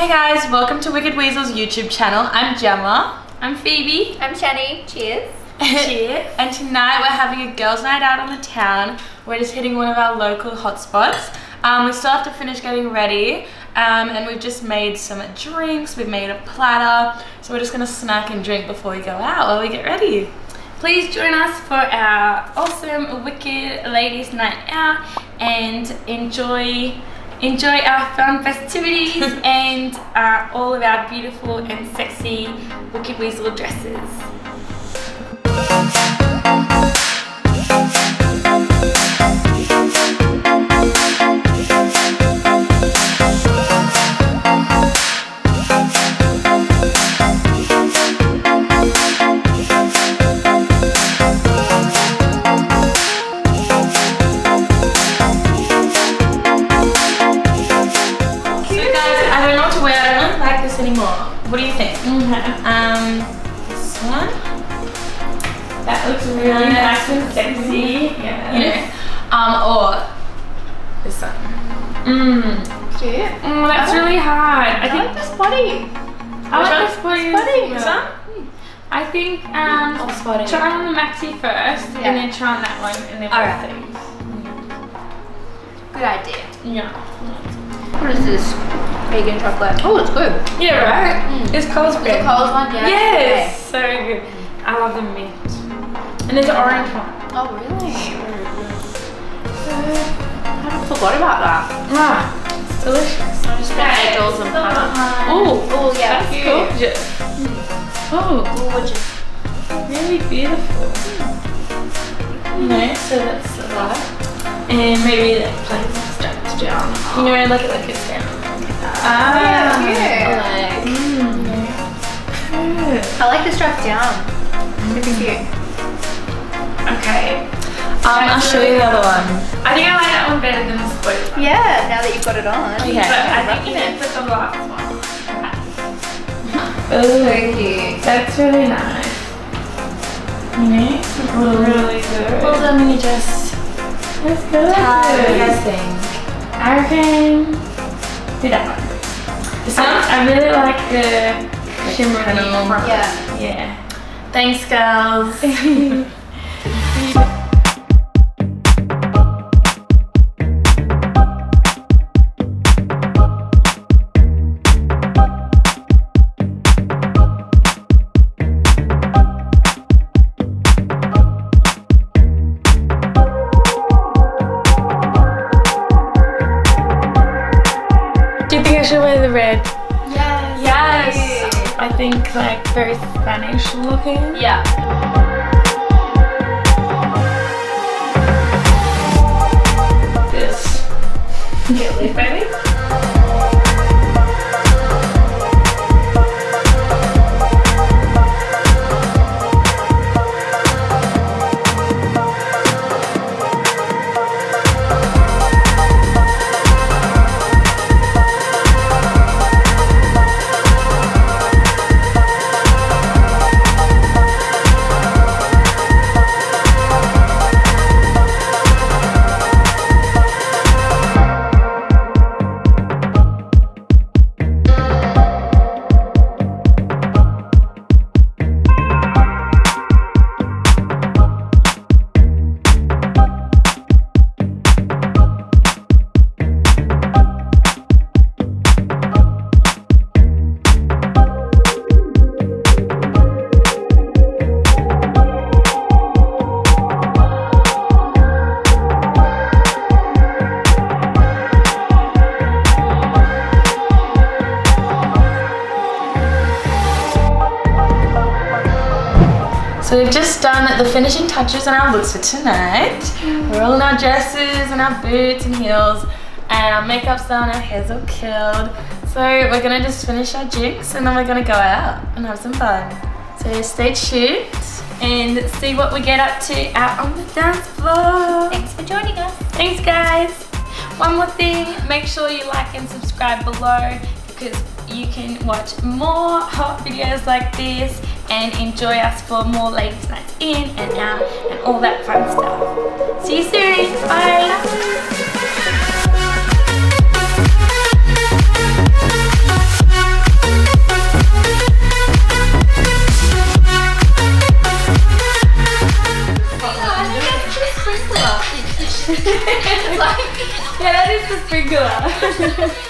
Hey guys, welcome to Wicked Weasel's YouTube channel. I'm Jemma. I'm Phoebe. I'm Shany. Cheers. Cheers. and tonight we're having a girls' night out on the town. We're just hitting one of our local hotspots. Um, we still have to finish getting ready. Um, and we've just made some drinks. We've made a platter. So we're just gonna snack and drink before we go out while we get ready. Please join us for our awesome Wicked Ladies Night Out and enjoy enjoy our fun festivities and uh, all of our beautiful and sexy Wicked Weasel dresses. Um, this one. That looks really nice and sexy. Yeah. You know, um, or this one. Mmm. Cute. Oh, that's really hard. I I think like this body. I Which like this body. Spotty. This one? I think um, Oh, try on the maxi first Yeah. and then try on that one and then Alright. both these. Good idea. Yeah. What is this? Vegan chocolate. Oh, it's good. Yeah, right? Mm. It's Coles Is it Coles one? Yeah. Yes, so good. I love the mint. And there's an orange one. Oh, really? Good. I forgot about that. Ah, it's delicious. I just want angels and hearts. Oh, Oh, yeah. that's gorgeous. Oh, Gorgeous. really beautiful. You know, so that's that. And maybe that plays straps down. You know, like like it's down. Ah, I cute. Mm. Good. I like the strap down. Super cute. Okay. Um, I'll show you the other one. I think I like that one better than the spoiler. Yeah, now that you've got it on. Okay. But I think you it. can put the last one. So Ooh, cute. that's really nice. You know, Little- really good. What a mini dress. That's good. How do you guys think? I reckon do that one. This I. I really like the shimmery. Yeah. Yeah. Thanks, girls. should wear the red? Yes. Yes. I think like very Spanish looking. Yeah. This. Get lit, baby. So we've just done the finishing touches on our looks for tonight. We're all in our dresses and our boots and heels and our makeup's done, our hair's all curled. So we're gonna just finish our drinks and then we're gonna go out and have some fun. So stay tuned and see what we get up to out on the dance floor. Thanks for joining us. Thanks guys. One more thing, make sure you like and subscribe below because you can watch more hot videos like this and enjoy us for more ladies nights in and out and all that fun stuff. See you soon, bye. like, yeah, that is the sprinkler.